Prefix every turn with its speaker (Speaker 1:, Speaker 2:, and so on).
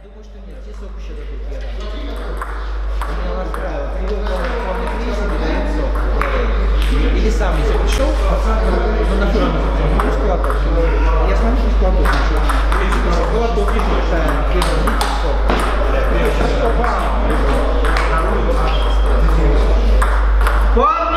Speaker 1: Думаю, что нет. Здесь сок еще дадут. Я У меня направо. Привел полный кризис и дает сок. Или сам если пришел, но на фронт. Пусть кладут. Я смотрю, пусть кладут. Кладут. Кладут. Кладут. Кладут.